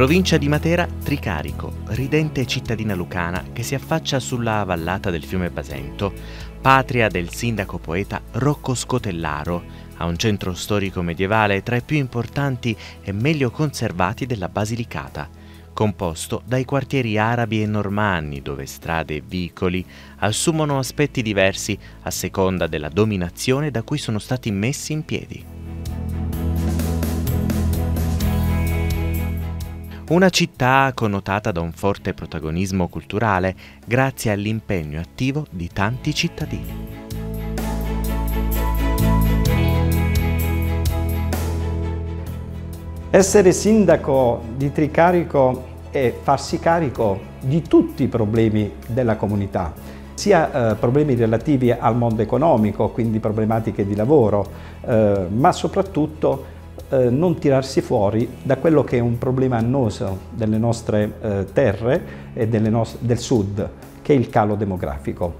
Provincia di Matera, Tricarico, ridente cittadina lucana che si affaccia sulla vallata del fiume Basento, patria del sindaco poeta Rocco Scotellaro, ha un centro storico medievale tra i più importanti e meglio conservati della Basilicata, composto dai quartieri arabi e normanni dove strade e vicoli assumono aspetti diversi a seconda della dominazione da cui sono stati messi in piedi. Una città connotata da un forte protagonismo culturale grazie all'impegno attivo di tanti cittadini. Essere sindaco di Tricarico è farsi carico di tutti i problemi della comunità, sia eh, problemi relativi al mondo economico, quindi problematiche di lavoro, eh, ma soprattutto eh, non tirarsi fuori da quello che è un problema annoso delle nostre eh, terre e nos del sud, che è il calo demografico.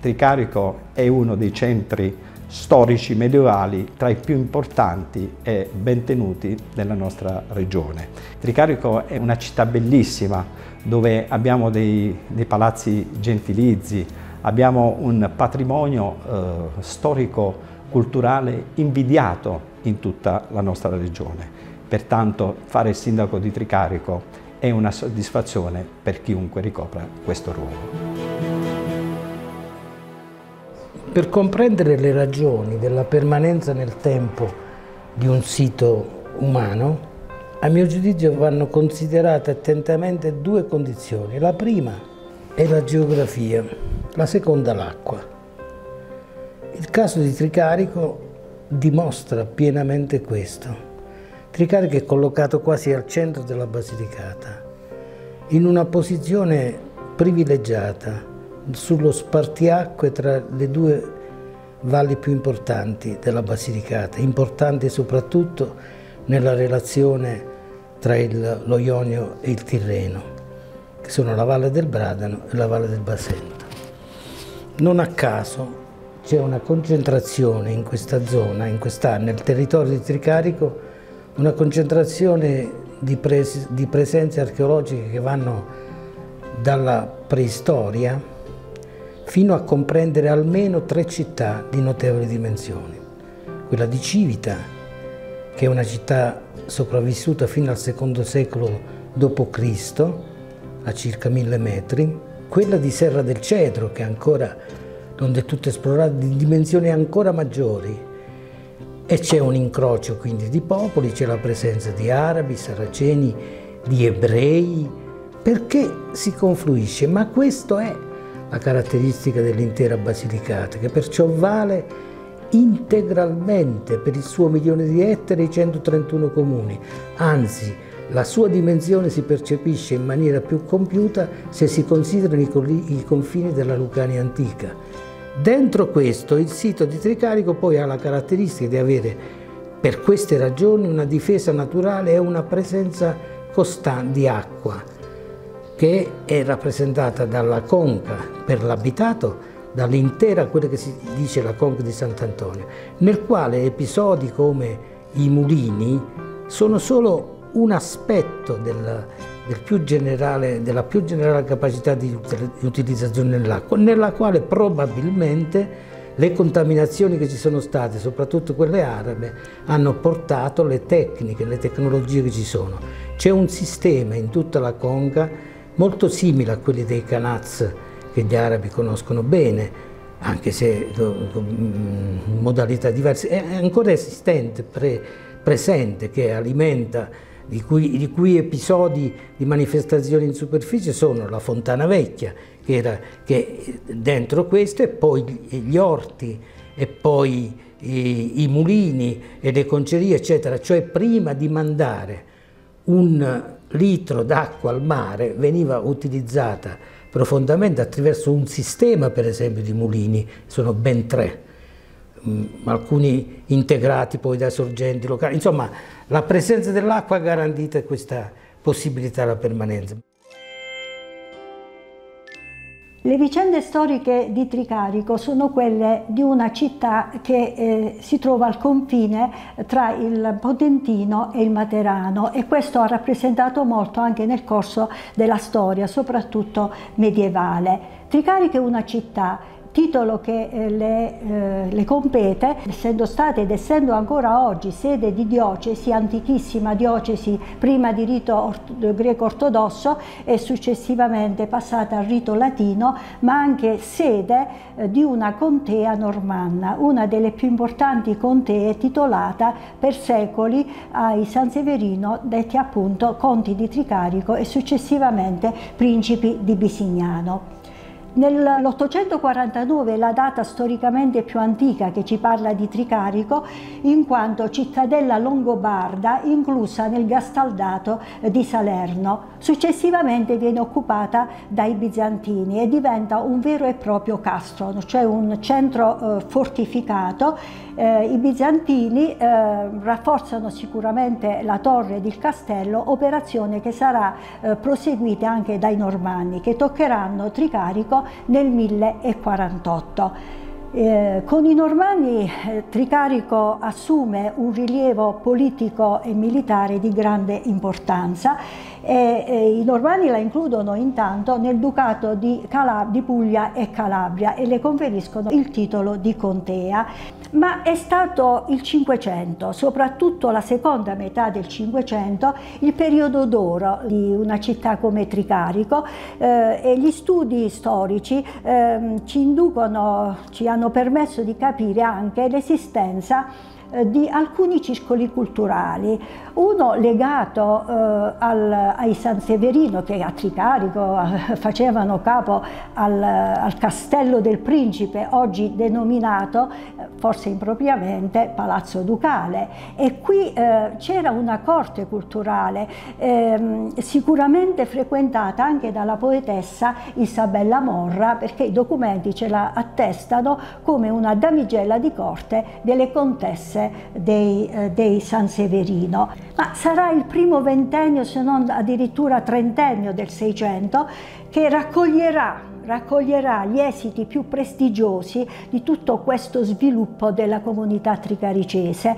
Tricarico è uno dei centri storici medievali tra i più importanti e ben tenuti della nostra regione. Tricarico è una città bellissima dove abbiamo dei, dei palazzi gentilizi, abbiamo un patrimonio eh, storico culturale invidiato in tutta la nostra regione. Pertanto fare il sindaco di Tricarico è una soddisfazione per chiunque ricopra questo ruolo. Per comprendere le ragioni della permanenza nel tempo di un sito umano, a mio giudizio vanno considerate attentamente due condizioni. La prima è la geografia, la seconda l'acqua. Il caso di Tricarico dimostra pienamente questo. Tricarico è collocato quasi al centro della Basilicata, in una posizione privilegiata sullo spartiacque tra le due valli più importanti della Basilicata, importante soprattutto nella relazione tra il, lo Ionio e il Tirreno, che sono la Valle del Bradano e la Valle del Basento. Non a caso c'è una concentrazione in questa zona, in questa, nel territorio di Tricarico, una concentrazione di, pres di presenze archeologiche che vanno dalla preistoria fino a comprendere almeno tre città di notevoli dimensioni. Quella di Civita, che è una città sopravvissuta fino al secondo secolo d.C., a circa mille metri, quella di Serra del Cedro, che ancora donde è tutto esplorato di dimensioni ancora maggiori. E c'è un incrocio quindi di popoli, c'è la presenza di arabi, saraceni, di ebrei, perché si confluisce, ma questa è la caratteristica dell'intera Basilicata, che perciò vale integralmente per il suo milione di ettari i 131 comuni, anzi la sua dimensione si percepisce in maniera più compiuta se si considerano i confini della Lucania antica. Dentro questo il sito di Tricarico poi ha la caratteristica di avere per queste ragioni una difesa naturale e una presenza costante di acqua che è rappresentata dalla conca per l'abitato dall'intera quella che si dice la conca di Sant'Antonio, nel quale episodi come i mulini sono solo un aspetto del, più generale, della più generale capacità di utilizzazione dell'acqua, nella quale probabilmente le contaminazioni che ci sono state, soprattutto quelle arabe, hanno portato le tecniche, le tecnologie che ci sono. C'è un sistema in tutta la conca molto simile a quelli dei canaz che gli arabi conoscono bene, anche se in modalità diverse, è ancora esistente, pre, presente, che alimenta di cui, di cui, episodi di manifestazioni in superficie sono la Fontana Vecchia, che, era, che dentro questo, e poi gli orti, e poi i, i mulini e le concerie, eccetera. Cioè prima di mandare un litro d'acqua al mare veniva utilizzata profondamente attraverso un sistema, per esempio, di mulini, sono ben tre, alcuni integrati poi da sorgenti locali, insomma la presenza dell'acqua ha garantito questa possibilità alla permanenza. Le vicende storiche di Tricarico sono quelle di una città che eh, si trova al confine tra il Potentino e il Materano e questo ha rappresentato molto anche nel corso della storia, soprattutto medievale. Tricarico è una città titolo che eh, le, eh, le, compete, essendo state ed essendo ancora oggi sede di diocesi, antichissima diocesi prima di rito greco ortodosso e successivamente passata al rito latino, ma anche sede eh, di una contea normanna, una delle più importanti contee titolata per secoli ai San Severino, detti appunto conti di Tricarico e successivamente principi di Bisignano. Nell'849 è la data storicamente più antica che ci parla di Tricarico, in quanto cittadella longobarda inclusa nel Gastaldato di Salerno. Successivamente viene occupata dai bizantini e diventa un vero e proprio castro, cioè un centro eh, fortificato. Eh, I bizantini eh, rafforzano sicuramente la torre ed il castello, operazione che sarà eh, proseguita anche dai normanni, che toccheranno Tricarico nel 1048. Eh, con i Normanni eh, Tricarico assume un rilievo politico e militare di grande importanza e, e i Normanni la includono intanto nel Ducato di, Calab di Puglia e Calabria e le conferiscono il titolo di contea. Ma è stato il Cinquecento, soprattutto la seconda metà del Cinquecento, il periodo d'oro di una città come Tricarico eh, e gli studi storici eh, ci inducono, ci hanno permesso di capire anche l'esistenza di alcuni circoli culturali, uno legato eh, al, ai San Severino che a Tricarico eh, facevano capo al, al, Castello del Principe, oggi denominato, eh, forse impropriamente, Palazzo Ducale. E qui eh, c'era una corte culturale ehm, sicuramente frequentata anche dalla poetessa Isabella Morra perché i documenti ce la attestano come una damigella di corte delle contesse chiese dei, eh, dei San Severino. Ma sarà il primo ventennio, se non addirittura trentennio del Seicento, che raccoglierà raccoglierà gli esiti più prestigiosi di tutto questo sviluppo della comunità tricaricese.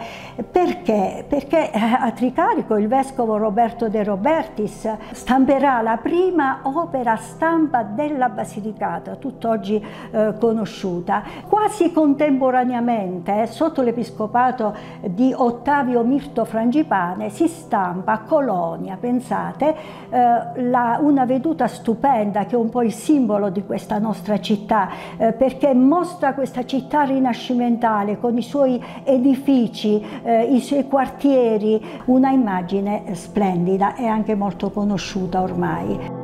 Perché? Perché eh, a Tricarico il vescovo Roberto De Robertis stamperà la prima opera stampa della Basilicata, tutt'oggi eh, conosciuta. Quasi contemporaneamente, eh, sotto l'episcopato di Ottavio Mirto Frangipane, si stampa a Colonia, pensate, eh, la, una veduta stupenda che è un po' il simbolo di di questa nostra città, eh, perché mostra questa città rinascimentale con i suoi edifici, eh, i suoi quartieri, una immagine splendida e anche molto conosciuta ormai.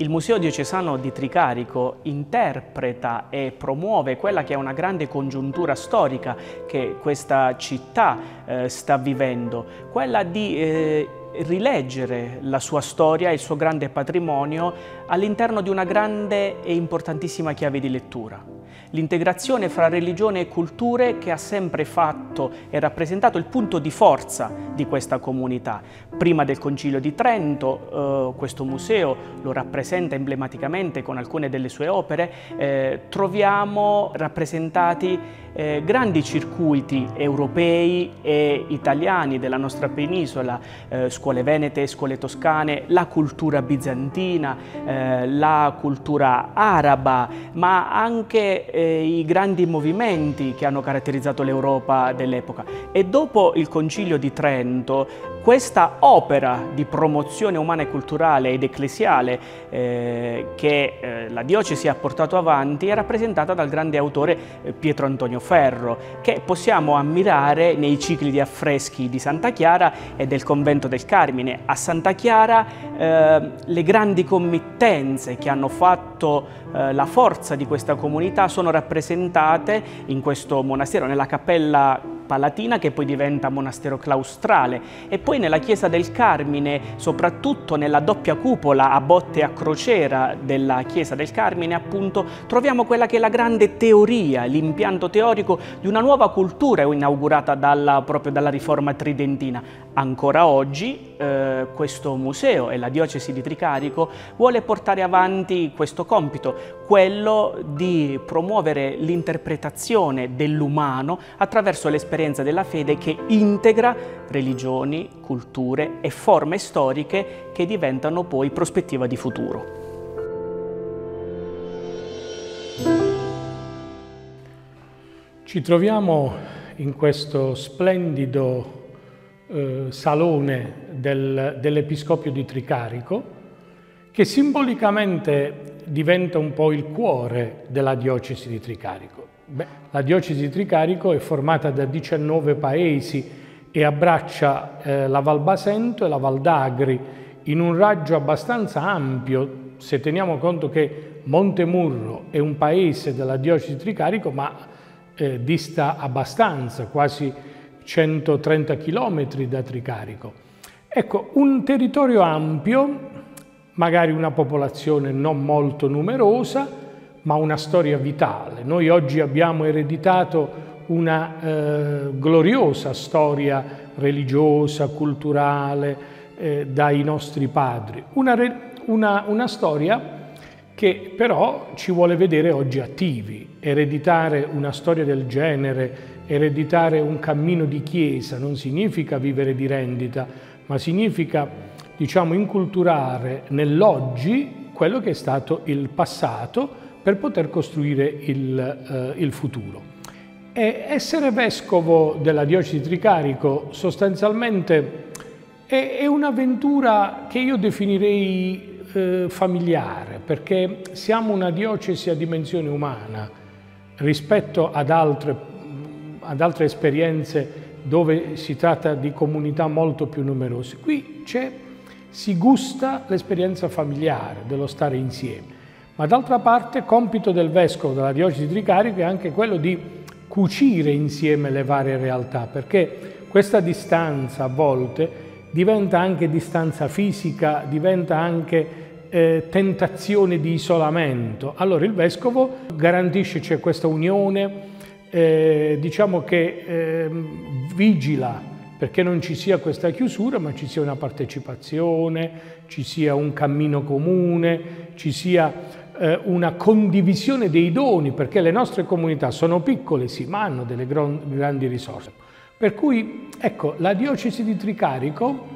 Il Museo Diocesano di Tricarico interpreta e promuove quella che è una grande congiuntura storica che questa città eh, sta vivendo, quella di eh, rileggere la sua storia e il suo grande patrimonio all'interno di una grande e importantissima chiave di lettura l'integrazione fra religione e culture che ha sempre fatto e rappresentato il punto di forza di questa comunità. Prima del Concilio di Trento, eh, questo museo lo rappresenta emblematicamente con alcune delle sue opere, eh, troviamo rappresentati eh, grandi circuiti europei e italiani della nostra penisola, eh, scuole venete, scuole toscane, la cultura bizantina, eh, la cultura araba, ma anche eh, i grandi movimenti che hanno caratterizzato l'Europa dell'epoca. E dopo il Concilio di Trento, questa opera di promozione umana e culturale ed ecclesiale eh, che eh, la diocesi ha portato avanti è rappresentata dal grande autore Pietro Antonio Ferro, che possiamo ammirare nei cicli di affreschi di Santa Chiara e del convento del Carmine. A Santa Chiara eh, le grandi committenze che hanno fatto eh, la forza di questa comunità sono rappresentate in questo monastero, nella cappella palatina che poi diventa monastero claustrale e poi nella chiesa del Carmine, soprattutto nella doppia cupola a botte a crociera della chiesa del Carmine, appunto, troviamo quella che è la grande teoria, l'impianto teorico di una nuova cultura inaugurata dalla, proprio dalla riforma tridentina. Ancora oggi eh, questo museo e la diocesi di Tricarico vuole portare avanti questo compito, quello di promuovere l'interpretazione dell'umano attraverso l'esperienza della fede che integra religioni, culture e forme storiche che diventano poi prospettiva di futuro. Ci troviamo in questo splendido eh, salone del, dell'Episcopio di Tricarico, che simbolicamente diventa un po' il cuore della diocesi di Tricarico. Beh, la diocesi di Tricarico è formata da 19 paesi e abbraccia eh, la Val Basento e la Val d'Agri in un raggio abbastanza ampio, se teniamo conto che Montemurro è un paese della diocesi di Tricarico, ma eh, dista abbastanza, quasi 130 km da Tricarico. Ecco, un territorio ampio, magari una popolazione non molto numerosa, ma una storia vitale. Noi oggi abbiamo ereditato una eh, gloriosa storia religiosa, culturale eh, dai nostri padri, una, una, una storia che però ci vuole vedere oggi attivi. Ereditare una storia del genere ereditare un cammino di chiesa non significa vivere di rendita, ma significa, diciamo, inculturare nell'oggi quello che è stato il passato per poter costruire il, eh, il futuro. E essere vescovo della diocesi di Tricarico sostanzialmente è, è un'avventura che io definirei eh, familiare, perché siamo una diocesi a dimensione umana rispetto ad altre ad altre esperienze dove si tratta di comunità molto più numerose. Qui si gusta l'esperienza familiare, dello stare insieme. Ma d'altra parte compito del Vescovo della Diocesi di Tricarico è anche quello di cucire insieme le varie realtà, perché questa distanza a volte diventa anche distanza fisica, diventa anche eh, tentazione di isolamento. Allora il Vescovo garantisce c'è questa unione, eh, diciamo che eh, vigila perché non ci sia questa chiusura, ma ci sia una partecipazione, ci sia un cammino comune, ci sia eh, una condivisione dei doni, perché le nostre comunità sono piccole, sì, ma hanno delle grandi risorse. Per cui, ecco, la diocesi di Tricarico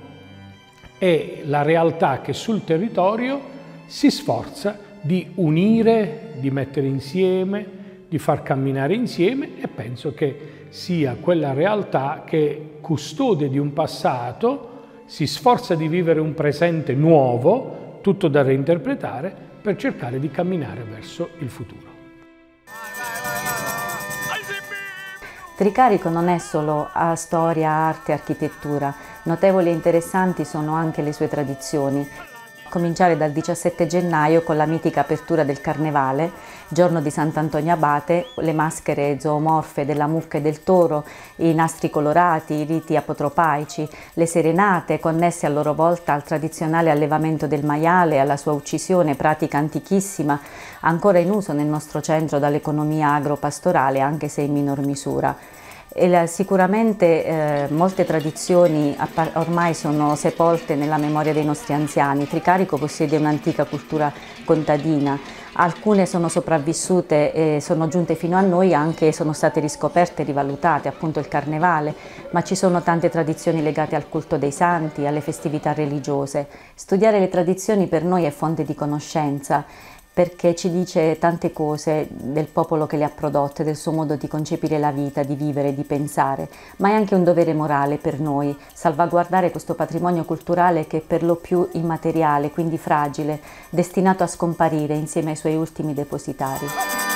è la realtà che sul territorio si sforza di unire, di mettere insieme, di far camminare insieme e penso che sia quella realtà che custode di un passato, si sforza di vivere un presente nuovo, tutto da reinterpretare, per cercare di camminare verso il futuro. Tricarico non è solo storia, arte, architettura, notevoli e interessanti sono anche le sue tradizioni cominciare dal 17 gennaio con la mitica apertura del Carnevale, giorno di Sant'Antonio Abate, le maschere zoomorfe della mucca e del toro, i nastri colorati, i riti apotropaici, le serenate connesse a loro volta al tradizionale allevamento del maiale, alla sua uccisione, pratica antichissima, ancora in uso nel nostro centro dall'economia agropastorale, anche se in minor misura. La, sicuramente eh, molte tradizioni ormai sono sepolte nella memoria dei nostri anziani. Tricarico possiede un'antica cultura contadina, alcune sono sopravvissute e sono giunte fino a noi, anche sono state riscoperte e rivalutate, appunto il carnevale, ma ci sono tante tradizioni legate al culto dei santi, alle festività religiose. Studiare le tradizioni per noi è fonte di conoscenza perché ci dice tante cose del popolo che le ha prodotte, del suo modo di concepire la vita, di vivere, di pensare, ma è anche un dovere morale per noi salvaguardare questo patrimonio culturale che è per lo più immateriale, quindi fragile, destinato a scomparire insieme ai suoi ultimi depositari.